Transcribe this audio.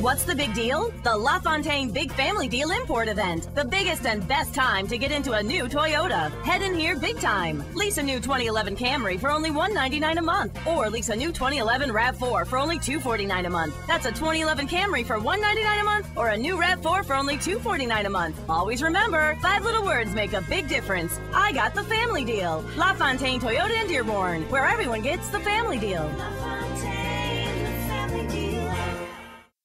What's the big deal? The LaFontaine Big Family Deal Import Event. The biggest and best time to get into a new Toyota. Head in here big time. Lease a new 2011 Camry for only $199 a month. Or lease a new 2011 RAV4 for only $249 a month. That's a 2011 Camry for $199 a month or a new RAV4 for only $249 a month. Always remember, five little words make a big difference. I got the family deal. LaFontaine Toyota in Dearborn, where everyone gets the family deal.